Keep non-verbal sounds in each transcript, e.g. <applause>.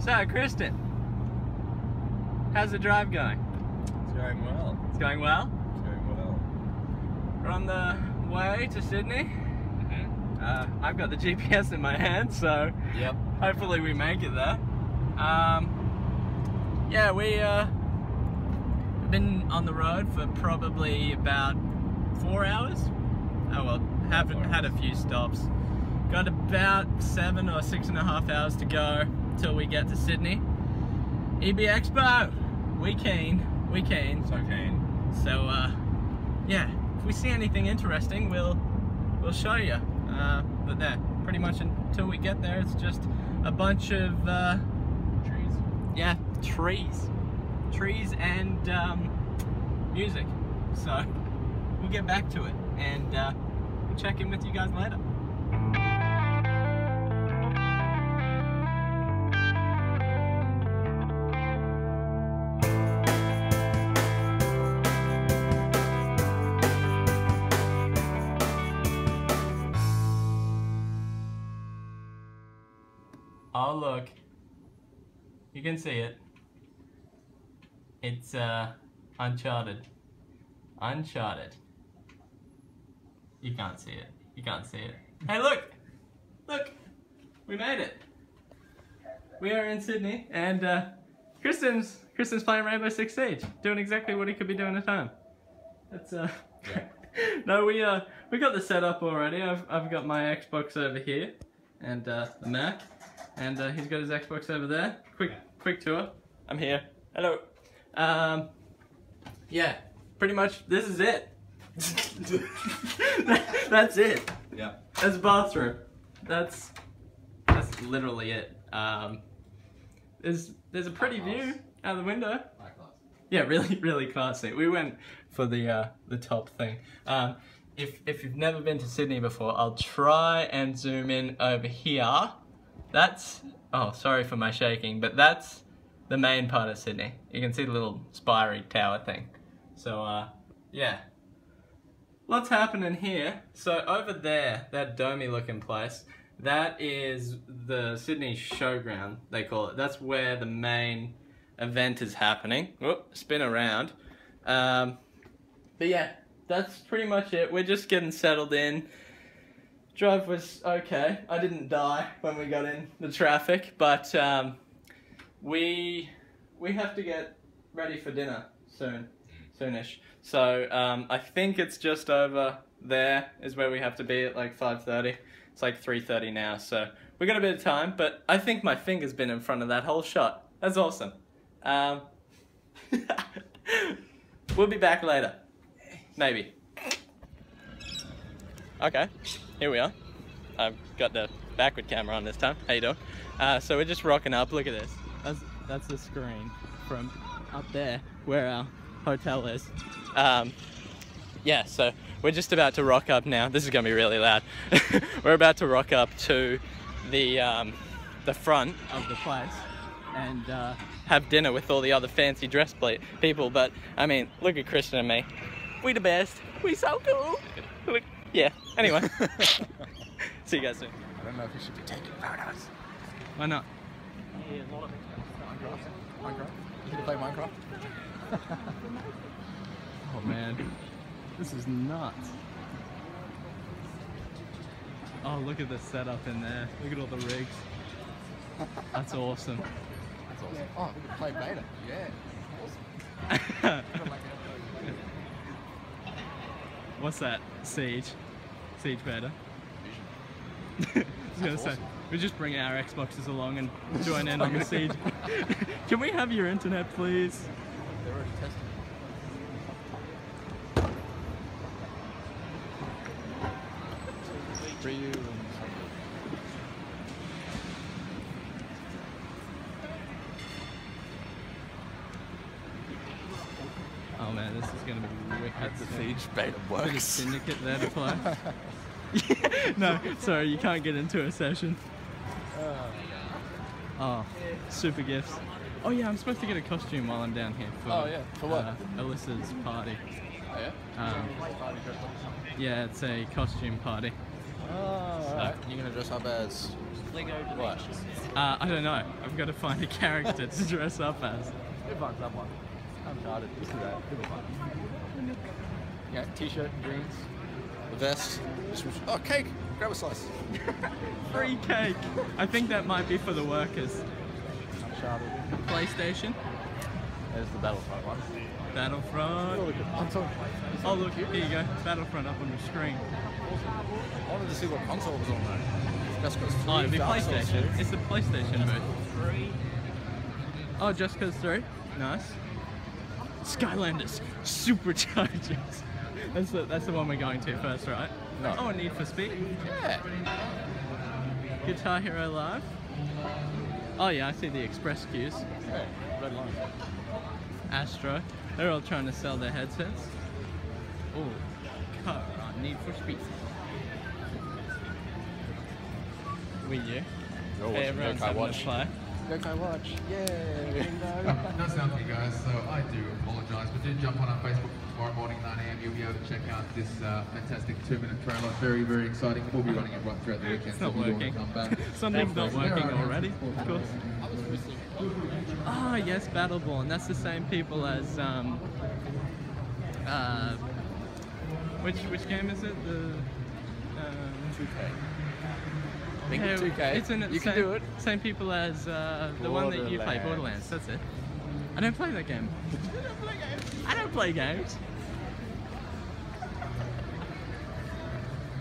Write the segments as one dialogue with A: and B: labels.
A: So, Kristan, how's the drive going?
B: It's going well.
A: It's going well.
B: It's going well.
A: We're on the way to Sydney. Uh, I've got the GPS in my hand, so
B: Yep.
A: hopefully we make it there. Um, yeah, we uh, have been on the road for probably about four hours. Oh well,
B: haven't
A: had a few stops. Got about seven or six and a half hours to go till we get to Sydney. EB Expo, we keen, we keen.
B: So keen.
A: So uh, yeah, if we see anything interesting, we'll we'll show you. Uh, but there, pretty much until we get there, it's just a bunch of uh,
B: Trees.
A: yeah trees, trees and um, music. So we'll get back to it and uh, we'll check in with you guys later. Oh look, you can see it. It's uh, Uncharted. Uncharted. You can't see it. You can't see it. Hey look! Look! We made it! We are in Sydney and uh, Kristan's, Kristan's playing Rainbow Six Siege. Doing exactly what he could be doing at home. That's uh...
B: Yeah. <laughs>
A: no, we uh, we got the setup already. I've, I've got my Xbox over here and uh, the Mac. And uh, he's got his Xbox over there. Quick, quick tour. I'm here. Hello. Um, yeah, pretty much this is it. <laughs> that's it.
B: Yeah.
A: That's the bathroom. That's that's literally it. Um, there's there's a pretty view out the window. Yeah, <laughs> really, really classy. We went for the uh, the top thing. Um, if if you've never been to Sydney before, I'll try and zoom in over here. That's oh, sorry for my shaking, but that's the main part of Sydney. You can see the little spiry tower thing. So uh, yeah, lots happening here. So over there, that domey looking place, that is the Sydney Showground, they call it. That's where the main event is happening. Whoop, spin around. Um, but yeah, that's pretty much it. We're just getting settled in. Drive was okay. I didn't die when we got in the traffic, but um, we we have to get ready for dinner soon, soonish. So um, I think it's just over there is where we have to be at like 5:30. It's like 3:30 now, so we got a bit of time. But I think my finger's been in front of that whole shot. That's awesome. Um, <laughs> we'll be back later, maybe. Okay, here we are. I've got the backward camera on this time. How you doing? Uh, so we're just rocking up. Look at this. That's that's the screen from up there where our hotel is. Um, yeah, so we're just about to rock up now. This is gonna be really loud. <laughs> we're about to rock up to the um, the front of the place and uh, have dinner with all the other fancy dress ple- people. But I mean, look at Christian and me. We the best. We so cool. Look- Yeah. Anyway, <laughs> see you guys soon.
B: I don't know if you should be taking photos.
A: Why not?
B: Minecraft? Minecraft? You can play Minecraft? <laughs>
A: Oh man, this is nuts. Oh, look at the setup in there. Look at all the rigs. That's awesome.
B: That's awesome. Oh, we can play beta. Yeah. <laughs>
A: What's that? Siege. Siege beta. <laughs> I was gonna
B: That's
A: say,
B: awesome.
A: we just bring our Xboxes along and join in on the <laughs> siege. <laughs> Can we have your internet, please?
B: They're already testing. For you and
A: this is gonna be wicked.
B: the siege beta
A: Bit of
B: works.
A: syndicate there to play. <laughs> no, sorry, you can't get into a session. Oh, super gifts. Oh yeah, I'm supposed to get a costume while I'm down here for,
B: Oh, yeah. For what?
A: uh, Alyssa's party.
B: Oh, yeah?
A: Um,
B: Party dressed up.
A: yeah, it's a costume party.
B: Oh, alright. You're gonna dress up as
A: Lego
B: what?
A: Uh, I don't know. I've got to find a character to <laughs> dress up as.
B: Who Good fun, someone. Uncharted. Just do that. Yeah, t-shirt, jeans, a vest. Just, oh, cake! Grab a slice. <laughs>
A: Free cake. I think that might be for the workers.
B: Uncharted.
A: PlayStation,
B: There's the Battlefront one.
A: Battlefront.
B: look console.
A: Oh look, here you go. Battlefront up on the screen.
B: I wanted to see what console was on there. Just because
A: Oh, it'd be
B: Dark
A: PlayStation. It's the PlayStation booth. Oh, just cause three. Nice. Skylanders Superchargers. That's the that's the one we're going to first, right?
B: No.
A: Oh, Need for Speed.
B: Yeah.
A: Guitar Hero Live. Oh yeah, I see the express queues.
B: Hey, red line.
A: Astro. They're all trying to sell their headsets. Oh, car on Need for Speed. Wii U. Hey, everyone's having a
B: Watch.
A: Play.
B: Yokai Watch. Yay!
C: Not sound for you guys, so I do apologise, but do jump on our Facebook tomorrow morning, 9am. You'll be able to check out this uh, fantastic two-minute trailer. Very, very exciting. We'll be running it right throughout the weekend.
A: It's not
C: if you
A: working.
C: come back. <laughs>
A: Something's not working already, of course. Ah, yes, Battleborn. That's the same people as um. Uh, which which game is it? The. Um,
B: 2K. Think
A: yeah,
B: 2K.
A: Isn't it
B: you
A: same,
B: can do it.
A: Same people as uh, the one that you play,
B: Borderlands.
A: Borderlands. That's it. I don't play that game. I don't play games.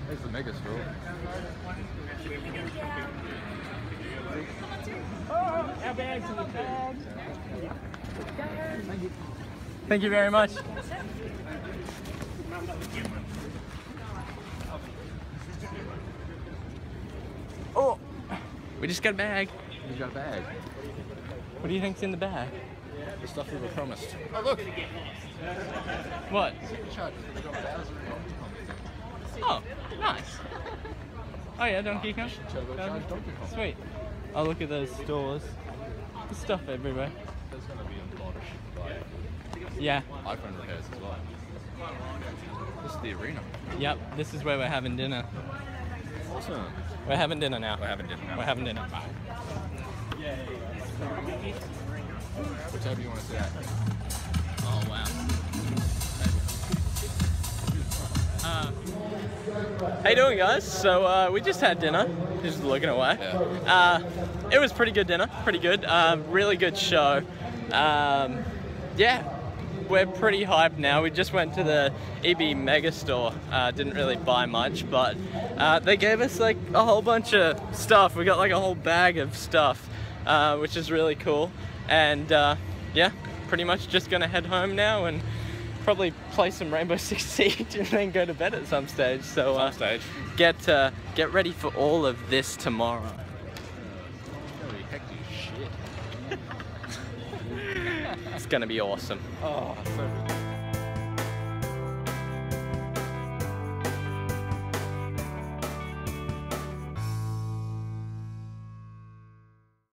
B: There's the mega store.
A: Thank you very much. We just got a bag.
B: You got a bag.
A: What do you think's in the bag?
B: The stuff we were promised. Oh look.
A: What?
B: Superchargers. They got Bowser and
A: Oh, nice. Oh yeah, Donkey Kong.
B: Turbocharged Donkey Kong.
A: Sweet. Oh look at those stores. There's stuff everywhere.
B: There's gonna be a lot of shit to buy.
A: Yeah.
B: iPhone repairs as well. This is the arena.
A: Yep. This is where we're having dinner.
B: Awesome.
A: We're having dinner now.
B: We're having dinner now.
A: We're having dinner.
B: Which table you want to sit at?
A: Oh wow. Uh, how you doing, guys? So uh, we just had dinner. Just looking away.
B: Yeah.
A: Uh, it was pretty good dinner. Pretty good. Uh, really good show. Um, yeah, we're pretty hyped now. We just went to the EB Mega Store. Uh, didn't really buy much, but uh, they gave us like a whole bunch of stuff. We got like a whole bag of stuff, uh, which is really cool. And uh, yeah, pretty much just gonna head home now and probably play some Rainbow <laughs> Six Siege and then go to bed at some stage. So uh,
B: Some stage.
A: get uh, get ready for all of this tomorrow. <laughs>
B: It's.
A: It's gonna be awesome.
B: Oh.